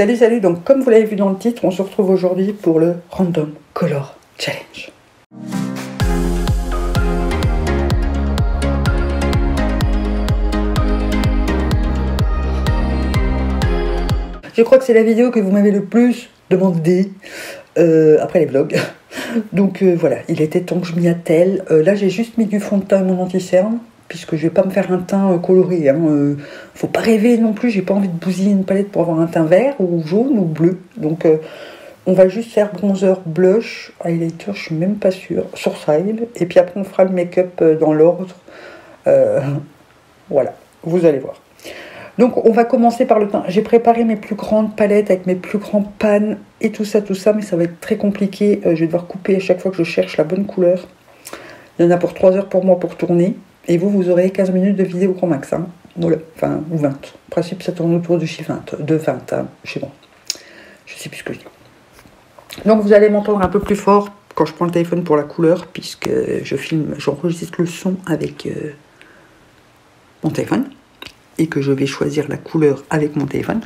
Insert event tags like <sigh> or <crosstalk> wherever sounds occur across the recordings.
Salut, salut, donc comme vous l'avez vu dans le titre, on se retrouve aujourd'hui pour le Random Color Challenge. Je crois que c'est la vidéo que vous m'avez le plus demandé euh, après les vlogs. <laughs> Donc euh, voilà, il était temps que je m'y attelle. Euh, là, j'ai juste mis du fond de teint et mon anti-cerne, puisque je vais pas me faire un teint coloré. Hein. faut pas rêver non plus, j'ai pas envie de bousiller une palette pour avoir un teint vert ou jaune ou bleu. Donc on va juste faire bronzer, blush, highlighter, je suis même pas sûre, sourcil, et puis après on fera le make-up dans l'ordre. voilà, vous allez voir. Donc on va commencer par le teint. J'ai préparé mes plus grandes palettes avec mes plus grands pannes et tout ça, tout ça, mais ça va être très compliqué. Euh, je vais devoir couper à chaque fois que je cherche la bonne couleur. Il y en a pour 3 heures pour moi pour tourner. Et vous, vous aurez 15 minutes de vidéo grand max. Hein. Enfin, ou 20. En principe, ça tourne autour de chez 20, de 20 hein. Je sais plus ce que je dis. Donc vous allez m'entendre un peu plus fort quand je prends le téléphone pour la couleur, puisque je filme, j'enregistre le son avec euh, mon téléphone et que je vais choisir la couleur avec mon téléphone.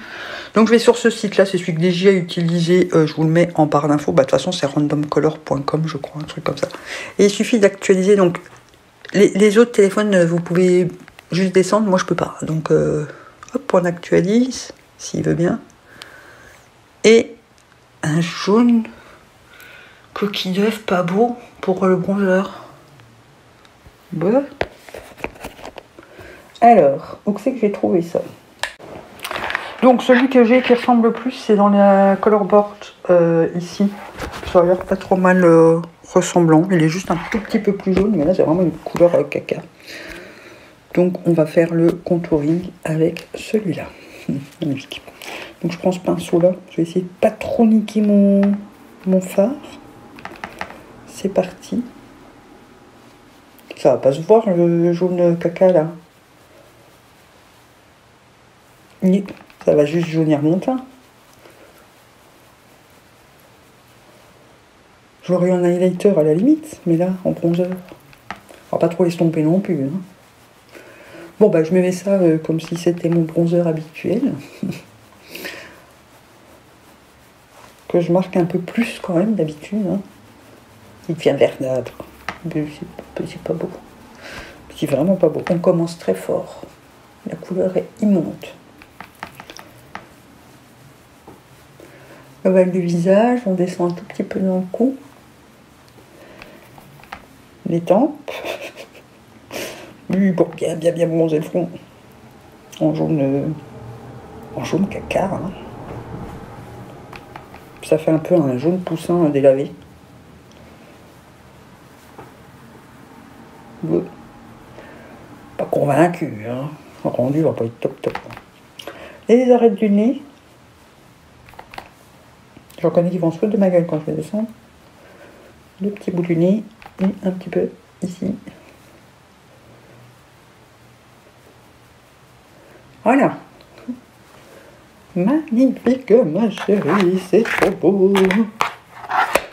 Donc je vais sur ce site-là, c'est celui que DJ a utilisé, euh, je vous le mets en barre d'infos. Bah, de toute façon, c'est randomcolor.com, je crois, un truc comme ça. Et il suffit d'actualiser. Donc les, autres téléphones, vous pouvez juste descendre, moi je peux pas. Donc euh, hop, on actualise, s'il veut bien. Et un jaune coquille d'œuf pas beau pour le bronzer. Alors, où c'est que j'ai trouvé ça? Donc, celui que j'ai qui ressemble le plus, c'est dans la color board euh, ici. Ça a l'air pas trop mal euh, ressemblant. Il est juste un tout petit peu plus jaune, mais là, c'est vraiment une couleur euh, caca. Donc, on va faire le contouring avec celui-là. <laughs> Magnifique. Donc, je prends ce pinceau-là. Je vais essayer de pas trop niquer mon, mon phare. C'est parti. Ça va pas se voir le jaune caca là. Ça va juste jaunir mon teint. J'aurais un highlighter à la limite, mais là, en bronzer. On va pas trop estomper non plus. Hein. Bon, bah, je me mets ça euh, comme si c'était mon bronzer habituel. <laughs> que je marque un peu plus quand même d'habitude. Hein. Il devient verdâtre. C'est pas beau. C'est vraiment pas beau. On commence très fort. La couleur est immonde. L'ovale du visage, on descend un tout petit peu dans le cou. Les tempes. Oui, pour bien, bien, bien bronzer le front. En jaune, euh, en jaune caca. Hein. Ça fait un peu un jaune poussin délavé. Pas convaincu, hein. Le rendu va pas être top top. Et les arêtes du nez, je reconnais qu'ils vont se foutre de ma gueule quand je vais descendre. Le petit bout du nez et un petit peu ici. Voilà. Magnifique, ma chérie, c'est trop beau.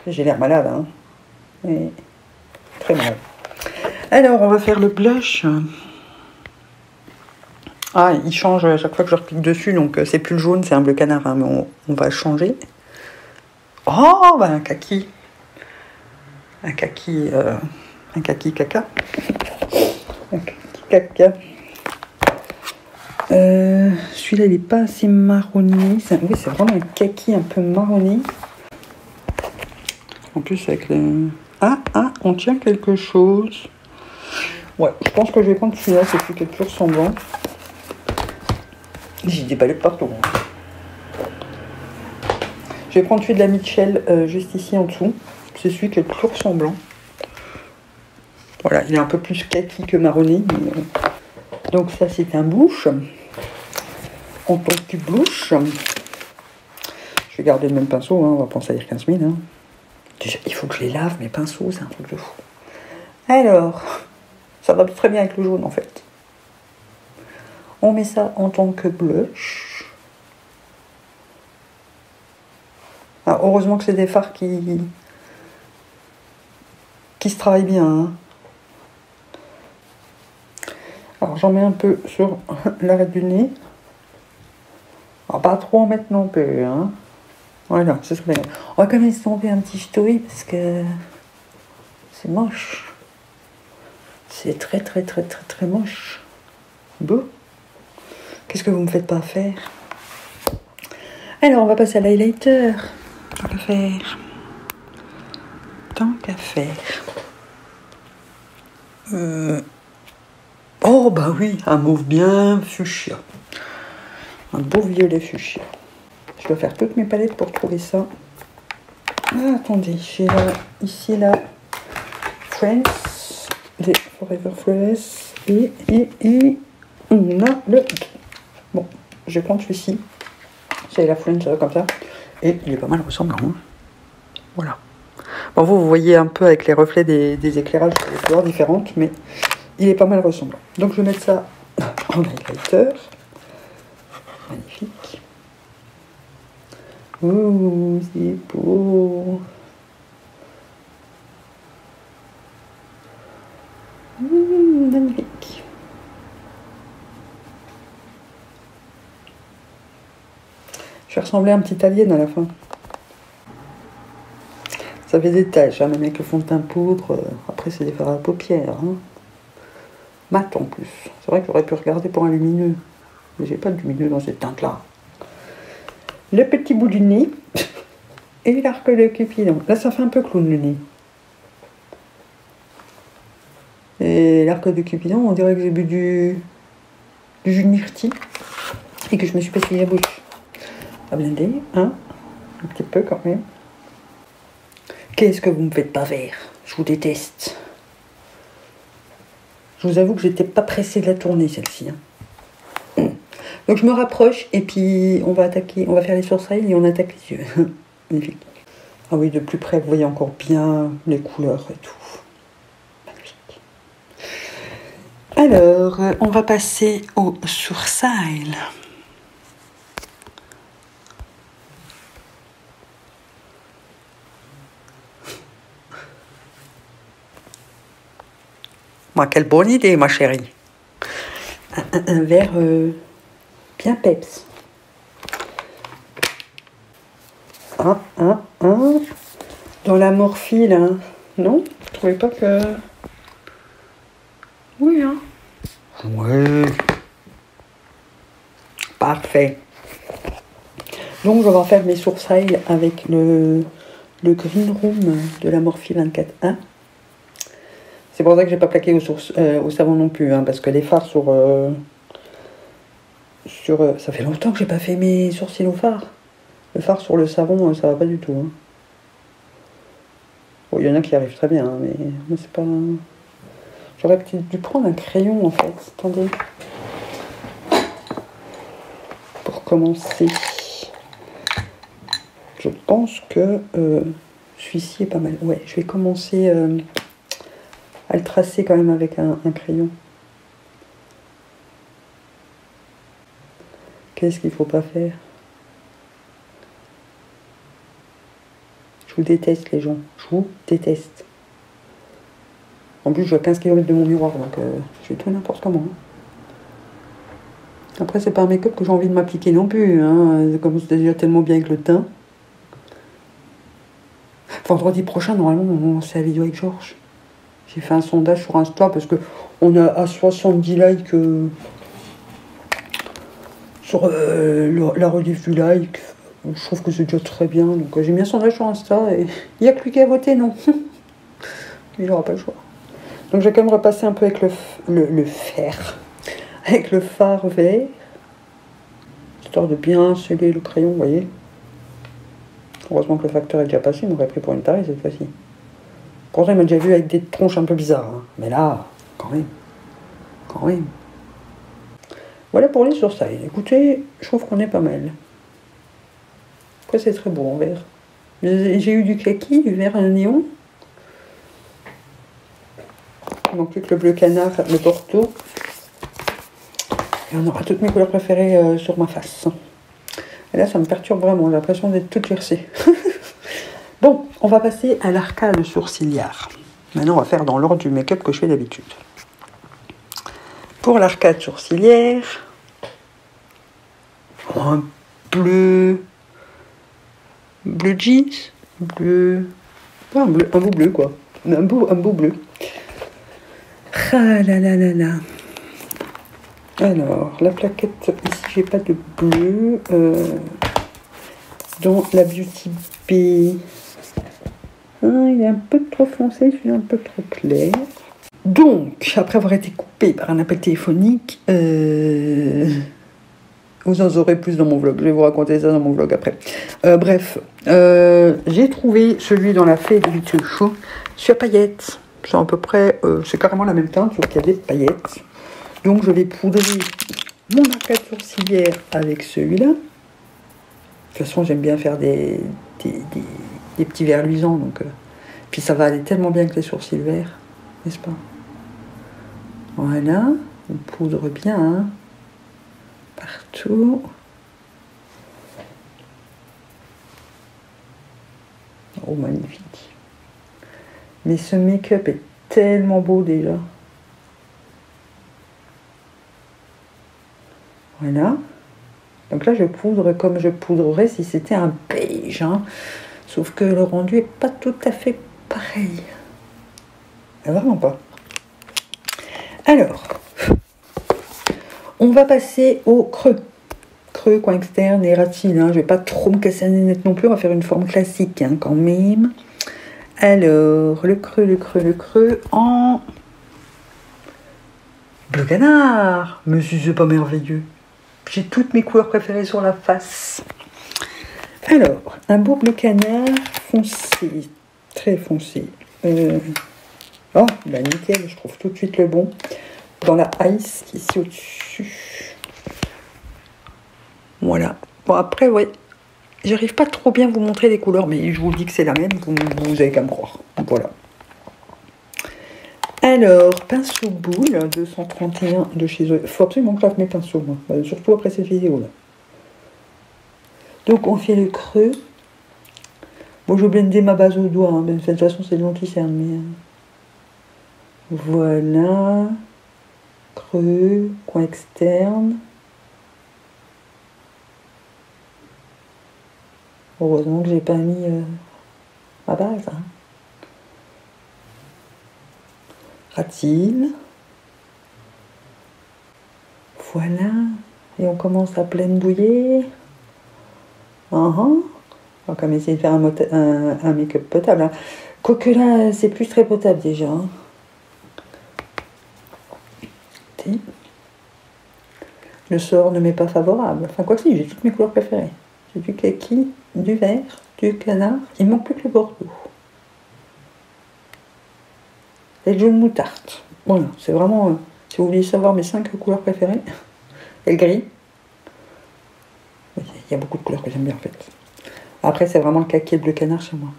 J'ai l'air malade, hein. très malade. Alors, on va faire le blush. Ah, il change à chaque fois que je repique dessus, donc euh, c'est plus le jaune, c'est un bleu canard, hein, mais on va changer. Oh, bah, un kaki. Un kaki, euh, un kaki caca. Un kaki caca. Euh, celui-là, il n'est pas assez marronné. Oui, c'est vraiment un kaki un peu marronné. En plus, avec le... Ah, ah, on tient quelque chose. Ouais, je pense que je vais prendre celui-là, c'est plus quelque chose ressemblant. J'ai palettes partout. Je vais prendre celui de la Mitchell euh, juste ici en dessous. C'est celui qui est toujours ressemblant. Voilà, il est un peu plus kaki que marronné. Euh, donc ça c'est un bouche. En tant que bouche. Je vais garder le même pinceau, hein. on va penser à dire 15 000. Hein. Déjà, il faut que je les lave, mes pinceaux, c'est un truc de fou. Alors, ça va très bien avec le jaune en fait. On met ça en tant que blush. Ah, heureusement que c'est des phares qui, qui se travaillent bien. Hein. Alors j'en mets un peu sur <laughs> l'arrêt du nez. Alors pas trop en mettre non plus. Voilà, c'est On va quand même tomber un petit story parce que c'est moche. C'est très très très très très moche. Beau. Qu'est-ce que vous me faites pas faire? Alors, on va passer à l'highlighter. Tant qu'à faire. Tant qu'à faire. Euh, oh, bah oui, un mauve bien fuchsia. Un beau violet fuchsia. Je dois faire toutes mes palettes pour trouver ça. Ah, attendez, j'ai là, ici la Friends, les Forever Flawless, et, et, et on a le... Bon, je vais prendre celui-ci. C'est la Friends comme ça. Et il est pas mal ressemblant. Hein. Voilà. Bon, vous, vous voyez un peu avec les reflets des, éclairages, des couleurs différentes, mais il est pas mal ressemblant. Donc je vais mettre ça en highlighter. Magnifique. Ouh, c'est beau. Mmh, magnifique. Je vais ressembler à un petit alien à la fin. Ça fait des taches, hein, même avec le fond de teint poudre. Euh, après, c'est des fards à paupières. Hein. Mat en plus. C'est vrai que j'aurais pu regarder pour un lumineux. Mais j'ai pas de lumineux dans cette teinte-là. Le petit bout du nez. <laughs> Et l'arc de Cupidon. Là, ça fait un peu clown le nez. Et l'arc de Cupidon, on dirait que j'ai bu du, du jus de myrtille. Et que je me suis passé la bouche. À blender, hein Un petit peu quand même. Qu'est-ce que vous me faites pas faire? Je vous déteste. Je vous avoue que j'étais pas pressée de la tourner celle-ci. Hein. Donc je me rapproche et puis on va attaquer, on va faire les sourcils et on attaque les yeux. <laughs> Magnifique. Ah oui, de plus près, vous voyez encore bien les couleurs et tout. Magnifique. Alors, on va passer au sourcil. Moi, quelle bonne idée, ma chérie. Un, verre euh, bien peps. Un, un, un. Dans la morphine, hein. non? Vous trouvez pas que... Oui, hein Ouais. Parfait. Donc, je vais faire mes sourcils avec le, le Green Room de la Morphine 24.1. C'est pour ça que j'ai pas plaqué au, euh, savon non plus, hein, parce que les fards sur... Euh, sur euh, ça fait longtemps que j'ai pas fait mes sourcils au fard. Le fard sur le savon, ça va pas du tout. Hein. il y en a qui arrivent très bien, hein, mais moi c'est pas... J'aurais peut-être dû prendre un crayon en fait. Attendez. Pour commencer. Je pense que celui-ci est pas mal. Ouais, je vais commencer à tracer quand même avec un, crayon. Qu'est-ce qu'il faut pas faire? Je vous déteste les gens. Je vous déteste. En plus, je vois 15 km de mon miroir, donc euh, je fais tout n'importe comment. Hein. Après, c'est pas un make-up que j'ai envie de m'appliquer non plus. Hein. Comme c'est déjà tellement bien avec le teint. Vendredi prochain, normalement, c'est la vidéo avec Georges. J'ai fait un sondage sur Insta parce que on a à 70 likes euh, sur euh, la relief du like. Je trouve que c'est déjà très bien. Donc euh, j'ai mis un sondage sur Insta et <laughs> il n'y a plus qu'à voter, non? <laughs> il n'aura pas le choix. Donc j'ai quand même repassé un peu avec le, fer, <laughs> avec le phare vert, histoire de bien sceller le crayon, vous voyez. Heureusement que le facteur est déjà passé, il m'aurait pris pour une tarée cette fois-ci. Pourtant, il m'a déjà vu avec des tronches un peu bizarres. Hein. Mais là, quand même. Quand même. Voilà pour les sourcils. Écoutez, je trouve qu'on est pas mal. Après, c'est très beau en vert. J'ai eu du kaki, du vert néon. Donc, le bleu canard, le porto. Et on aura toutes mes couleurs préférées euh, sur ma face. Et là, ça me perturbe vraiment. J'ai l'impression d'être toute versée. <laughs> Bon, on va passer à l'arcade sourcilière. Maintenant, on va faire dans l'ordre du make-up que je fais d'habitude. Pour l'arcade sourcilière, un bleu. Bleu jeans. Bleu. un, bleu un beau bleu, quoi. Un beau, un beau bleu. Ah. Alors, la plaquette, ici, j'ai pas de bleu. Euh, dans la Beauty B. Ah, il est un peu trop foncé, suis un peu trop clair. Donc, après avoir été coupé par un appel téléphonique, euh, vous en aurez plus dans mon vlog. Je vais vous raconter ça dans mon vlog après. Euh, bref, euh, j'ai trouvé celui dans la fée de Vitueux Chaud sur paillettes. C'est à peu près, c'est carrément la même teinte, sauf qu'il y a des paillettes. Donc, je vais poudrer mon arcade sourcilière avec celui-là. De toute façon, j'aime bien faire des, petits verres luisants. Donc, puis ça va aller tellement bien avec les sourcils verts, n'est-ce pas? Voilà, on poudre bien hein. partout. Oh, magnifique. Mais ce make-up est tellement beau déjà. Voilà. Donc là, je poudre comme je poudrerais si c'était un beige. Hein. Sauf que le rendu est pas tout à fait pareil. Vraiment pas. Alors, on va passer au creux. Creux, coin externe et ratine. Hein. Je vais pas trop me casser la nénette non plus. On va faire une forme classique hein, quand même. Alors, le creux, le creux, le creux en bleu canard. Monsieur, c'est pas merveilleux. J'ai toutes mes couleurs préférées sur la face. Alors, un beau canard foncé, très foncé. Euh, Oh, bah nickel, je trouve tout de suite le bon. Dans la ice, ici au-dessus. Voilà. Bon, après, ouais. J'arrive pas trop bien à vous montrer les couleurs, mais je vous dis que c'est la même, vous, vous avez qu'à me croire. Voilà. Alors, pinceau boule, 231 de chez eux. Faut absolument que mes pinceaux. Euh, surtout après cette vidéo-là. Donc, on fait le creux. Bon, je vais blender ma base au doigt. Hein. De toute façon, c'est le long mais... Euh, voilà. Creux, coin externe. Heureusement que j'ai pas mis euh, ma base. Hein. Ratile. Voilà. Et on commence à pleine bouillée. Uh -huh. On va quand même essayer de faire un, make-up potable. Hein. C'est plus très potable déjà. Hein. Le sort ne m'est pas favorable. Enfin, quoi que si, j'ai toutes mes couleurs préférées. J'ai du kaki, du vert, du canard. Il manque plus que le bordeaux. Et le jaune moutarde. Voilà, c'est vraiment... Euh, si vous voulez savoir mes 5 couleurs préférées. Et <laughs> le gris. Y a beaucoup de couleurs que j'aime bien en fait. Après, c'est vraiment le kaki et le bleu canard chez moi.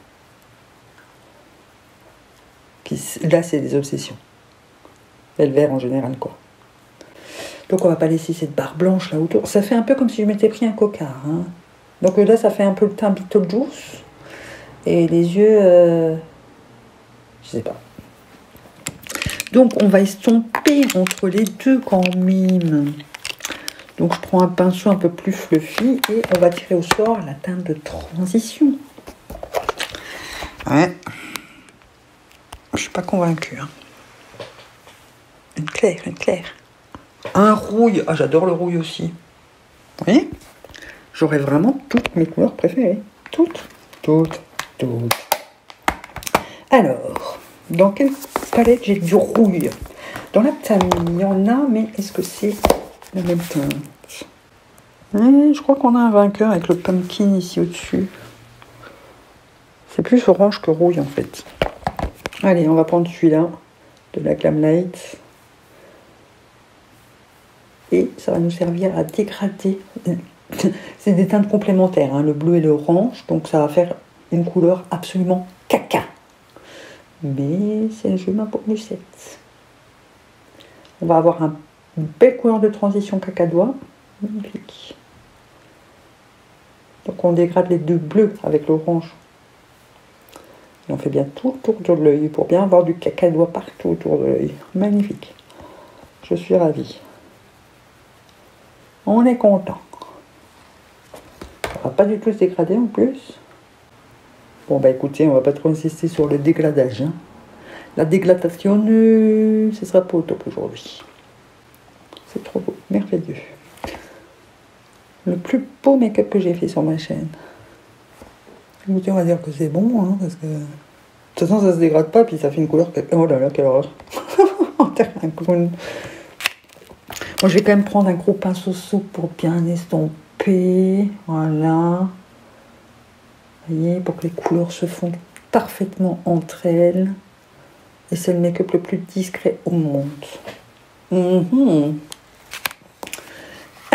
là, c'est des obsessions. Et le vert en général, quoi. Donc on va pas laisser cette barre blanche là autour. Ça fait un peu comme si je m'étais pris un coca. Hein. Donc là, ça fait un peu le teint Beetlejuice. Et les yeux, euh, je sais pas. Donc on va estomper entre les deux quand même. Donc je prends un pinceau un peu plus fluffy et on va tirer au sort la teinte de transition. Ouais. Je suis pas convaincue. Hein. Une claire, une claire. Un rouille. Ah, j'adore le rouille aussi. Vous voyez J'aurais vraiment toutes mes couleurs préférées. Toutes, toutes, toutes. Alors, dans quelle palette j'ai du rouille? Dans la table, il y en a, mais est-ce que c'est Je crois qu'on a un vainqueur avec le pumpkin ici au-dessus. C'est plus orange que rouille en fait. Allez, on va prendre celui-là de la Glam Light et ça va nous servir à dégrader. <laughs> C'est des teintes complémentaires, hein, le bleu et l'orange, donc ça va faire une couleur absolument caca. Mais c'est un jeu pour Lucette. On va avoir une belle couleur de transition cacadois. Magnifique. Donc on dégrade les deux bleus avec l'orange. Et on fait bien tout autour de l'œil pour bien avoir du cacadois partout autour de l'œil. Magnifique. Je suis ravie. On est content. Ça va pas du tout se dégrader en plus. Bon bah écoutez, on va pas trop insister sur le dégradage. hein. La dégradation, ce sera pas au top aujourd'hui. C'est trop beau, merveilleux. Le plus beau make-up que j'ai fait sur ma chaîne. Écoutez, on va dire que c'est bon, hein, parce que... De toute façon, ça se dégrade pas, puis ça fait une couleur... Oh là là, quelle horreur. <laughs> Moi, je vais quand même prendre un gros pinceau souple pour bien estomper. Voilà. Voyez, pour que les couleurs se fondent parfaitement entre elles. Et c'est le make-up le plus discret au monde. Mhm.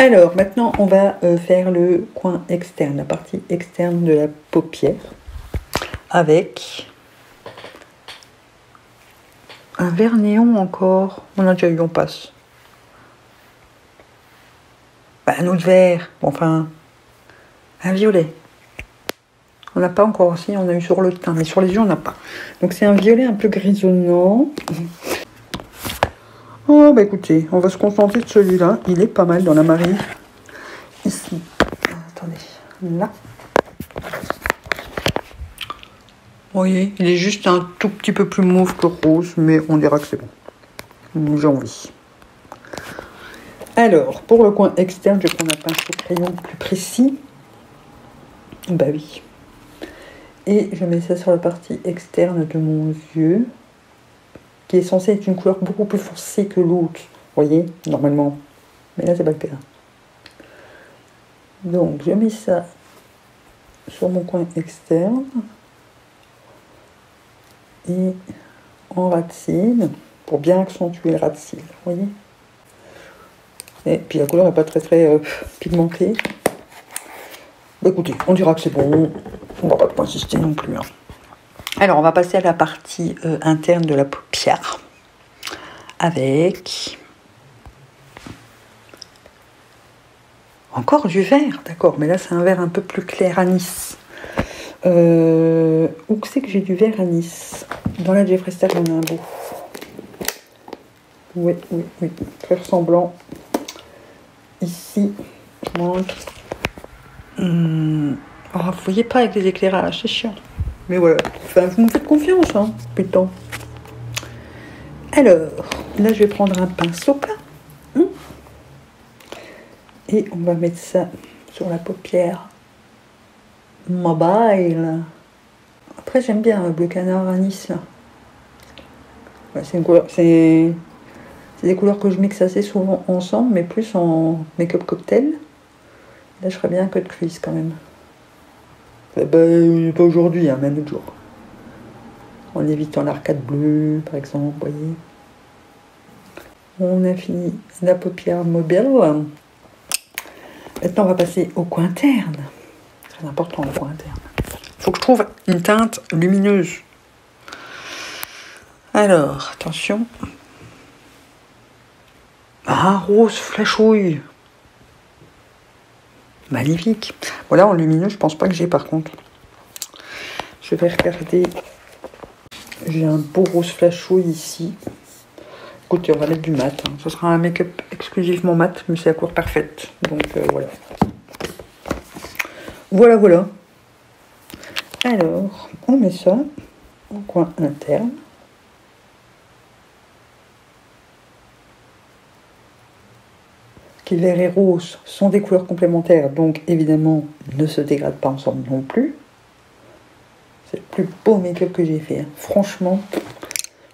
Alors, maintenant, on va euh, faire le coin externe, la partie externe de la paupière. Avec un vert néon encore. On a déjà eu, on passe. Bah, un autre vert. Enfin, un violet. On n'a pas encore aussi, on a eu sur le teint, mais sur les yeux, on n'a pas. Donc c'est un violet un peu grisonnant. <laughs> Oh, bah écoutez, on va se contenter de celui-là. Il est pas mal dans la marée. Ici. Attendez. Là. Vous voyez, il est juste un tout petit peu plus mauve que rose, mais on dira que c'est bon. J'ai envie. Alors, pour le coin externe, je vais prendre un pinceau crayon plus précis. Bah oui. Et je mets ça sur la partie externe de mon yeux, qui est censée être une couleur beaucoup plus foncée que l'autre. Voyez, normalement. Mais là, c'est pas le cas. Donc, je mets ça sur mon coin externe. Et en cils, pour bien accentuer le ras de voyez Et puis la couleur n'est pas très très euh, pigmentée. Bah écoutez, on dira que c'est bon. On va pas insister non plus. hein. Alors, on va passer à la partie euh, interne de la paupière. Avec... Encore du vert, d'accord. Mais là, c'est un vert un peu plus clair anis. Euh, où c'est que j'ai du vert anis? Dans la Jeffree Star, on a un beau. Oui, oui, oui. Très ressemblant. Ici, je montre. Hum, Oh, vous voyez pas avec les éclairages, c'est chiant. Mais voilà, vous me faites confiance, hein, putain. Alors, là, je vais prendre un pinceau plat. Hum. Et on va mettre ça sur la paupière mobile. Après, j'aime bien le bleu canard anis. Ouais, c'est des couleurs que je mixe assez souvent ensemble, mais plus en make-up cocktail. Là, je ferais bien un cut crease quand même. Eh ben, pas aujourd'hui, hein, un autre jour. En évitant l'arcade bleue, par exemple, vous voyez. On a fini la paupière mobile. Maintenant, on va passer au coin interne. Très important, le coin interne. Il faut que je trouve une teinte lumineuse. Alors, attention. Ah, rose flashouille. Magnifique. Voilà, en lumineux, je pense pas que j'ai par contre. Je vais regarder. J'ai un beau rose flashouille ici. Écoutez, on va mettre du mat. hein. Ce sera un make-up exclusivement mat, mais c'est la couleur parfaite. Donc euh, voilà. Voilà, voilà. Alors, on met ça au coin interne. Vert et rose sont des couleurs complémentaires, donc évidemment ne se dégradent pas ensemble non plus. C'est le plus beau make-up que j'ai fait. hein. Franchement,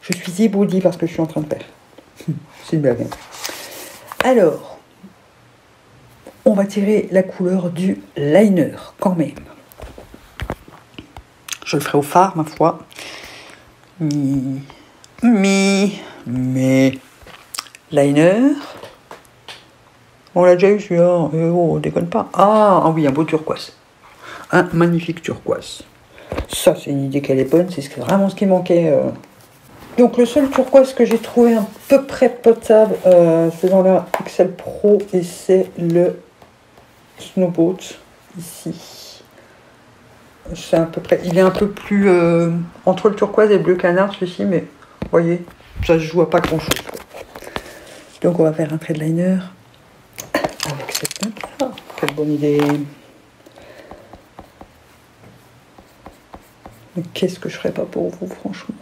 je suis ébaudie parce que je suis en train de faire. <laughs> C'est une blague. hein. Alors, on va tirer la couleur du liner quand même. Je le ferai au phare, ma foi. Mi, mi, mais liner. On l'a déjà eu celui-là. Eh oh, déconne pas. Ah, ah oui, un beau turquoise. Un magnifique turquoise. Ça, c'est une idée qu'elle est bonne. C'est vraiment ce qui manquait. euh. Donc, le seul turquoise que j'ai trouvé à peu près potable, euh, c'est dans la Excel Pro et c'est le Snowboat ici. C'est à peu près. Il est un peu plus euh, entre le turquoise et le bleu canard, celui-ci, mais vous voyez, ça se joue à pas grand-chose. quoi. Donc, on va faire un trait de liner. Quelle bonne idée. Mais qu'est-ce que je ferais pas pour vous, franchement?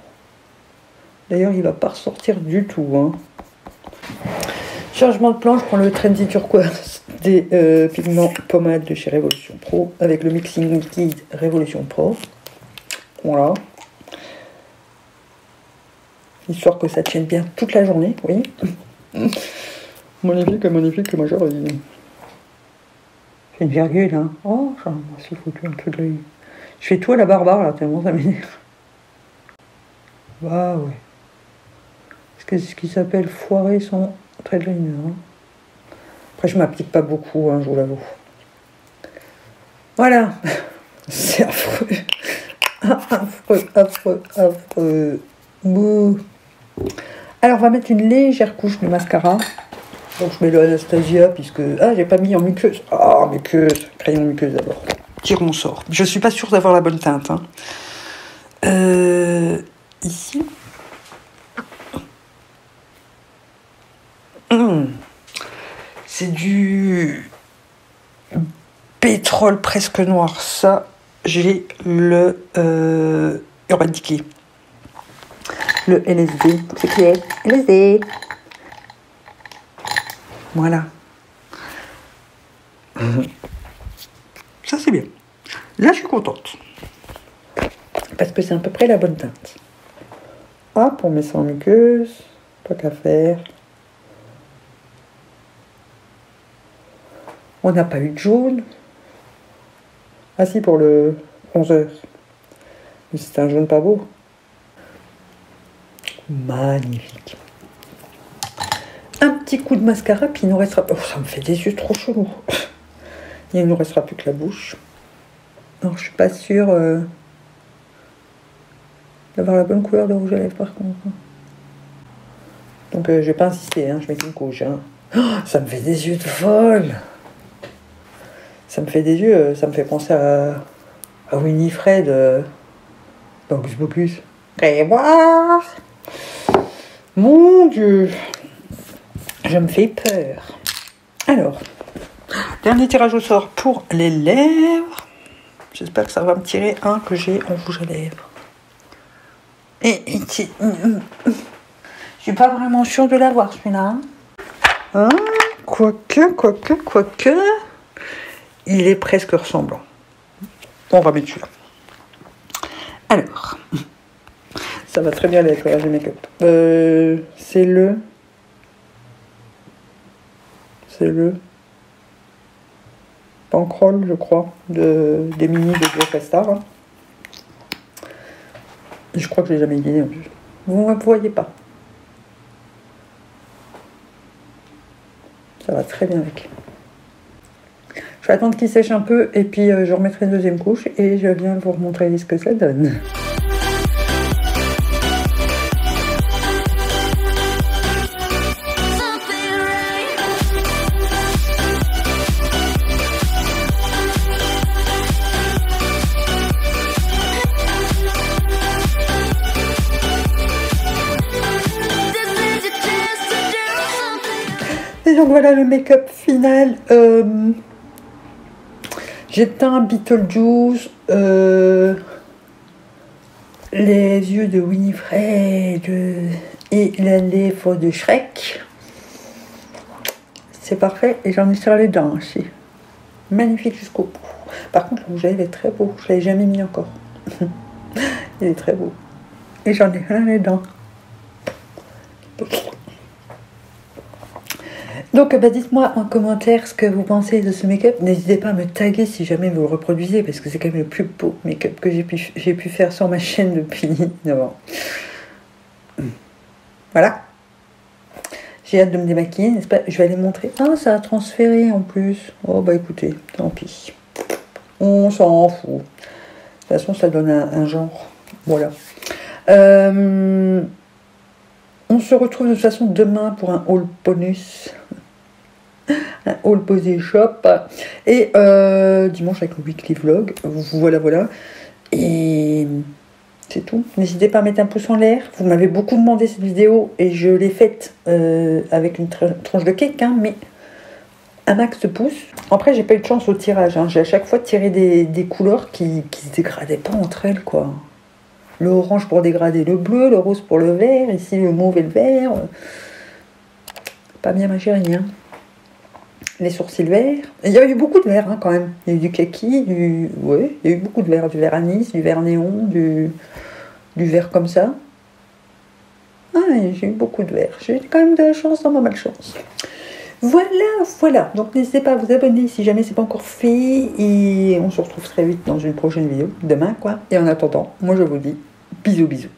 D'ailleurs, il va pas ressortir du tout. Hein. Changement de plan, je prends le trendy turquoise <laughs> des euh, pigments pommades de chez Révolution Pro avec le mixing liquide Révolution Pro. Voilà. Histoire que ça tienne bien toute la journée, oui. <laughs> magnifique, magnifique, majeur. Une virgule, hein. Oh, foutu un de. Je fais tout à la barbare, là, tellement ça m'énerve. Bah ouais. C'est ce qui s'appelle foirer son trait de liner. Après, je m'applique pas beaucoup, hein, je vous l'avoue. Voilà. <laughs> C'est affreux. <laughs> affreux, affreux, affreux. Bouh. Alors, on va mettre une légère couche de mascara. Donc, je mets le Anastasia, puisque... Ah, j'ai pas mis en muqueuse. Ah, muqueuse. Crayon muqueuse d'abord. Tire mon sort. Je suis pas sûre d'avoir la bonne teinte. Hein. Euh, ici. Hum. C'est du pétrole presque noir. Ça, j'ai le euh, Urban Decay. Le LSD. C'est clair. LSD. Voilà. <laughs> Ça, c'est bien. Là, je suis contente. Parce que c'est à peu près la bonne teinte. Hop, on met ça en muqueuse. Pas qu'à faire. On n'a pas eu de jaune. Ah si, pour le 11h. Mais c'est un jaune pas beau. Magnifique. Petit coup de mascara, puis il nous restera... Oh, ça me fait des yeux trop chelous. il nous restera plus que la bouche. Non, je suis pas sûre euh, d'avoir la bonne couleur de rouge à lèvres par contre. Donc euh, je vais pas insister, hein, je mets une couche. Hein. Oh, ça me fait des yeux de folle ça me fait des yeux, euh, ça me fait penser à, à Winifred euh, dans moi Mon Dieu Je me fais peur. Alors, dernier tirage au sort pour les lèvres. J'espère que ça va me tirer un que j'ai en rouge à lèvres. Et, je suis pas vraiment sûre de l'avoir celui-là. Hein, hein? Quoique, quoique, quoique il est presque ressemblant. On va mettre celui-là. Alors, <laughs> ça va très bien avec le make-up. C'est le. C'est le. Pancroll, je crois, de, des mini de Joe Star. Hein. Je crois que je l'ai jamais gagné Vous ne voyez pas. Ça va très bien avec. Je vais attendre qu'il sèche un peu et puis euh, je remettrai une deuxième couche et je viens vous remontrer ce que ça donne. Voilà le make-up final. Euh, J'éteins Beetlejuice, euh, les yeux de Winifred et la lèvre de Shrek. C'est parfait et j'en ai sur les dents aussi. Magnifique jusqu'au bout. Par contre, le rouge est très beau. Je ne l'avais jamais mis encore. <laughs> il est très beau. Et j'en ai plein les dents. Donc bah, dites-moi en commentaire ce que vous pensez de ce make-up. N'hésitez pas à me taguer si jamais vous le reproduisez parce que c'est quand même le plus beau make-up que j'ai pu, faire sur ma chaîne depuis <laughs> novembre. Voilà. J'ai hâte de me démaquiller, n'est-ce pas? Je vais aller montrer. Ah, ça a transféré en plus. Oh bah écoutez, tant pis. On s'en fout. De toute façon, ça donne un, genre. Voilà. Euh, on se retrouve de toute façon demain pour un haul bonus un haul posé shop. Et euh, dimanche avec le weekly vlog. Voilà, voilà. Et c'est tout. N'hésitez pas à mettre un pouce en l'air. Vous m'avez beaucoup demandé cette vidéo et je l'ai faite euh, avec une tranche de cake, hein, mais un max de pouces. Après, j'ai pas eu de chance au tirage. Hein. J'ai à chaque fois tiré des, des couleurs qui, qui se dégradaient pas entre elles, quoi. Le orange pour dégrader le bleu, le rose pour le vert, ici le mauve et le vert. Pas bien ma chérie, hein. Les sourcils verts. Il y a eu beaucoup de vert hein, quand même. Il y a eu du kaki, du. Oui, il y a eu beaucoup de vert. Du vert anis, du vert néon, du, du vert comme ça. Ah, j'ai eu beaucoup de vert. J'ai quand même de la chance dans ma malchance. Voilà, voilà. Donc n'hésitez pas à vous abonner si jamais c'est pas encore fait. Et on se retrouve très vite dans une prochaine vidéo. Demain, quoi. Et en attendant, moi je vous dis bisous, bisous.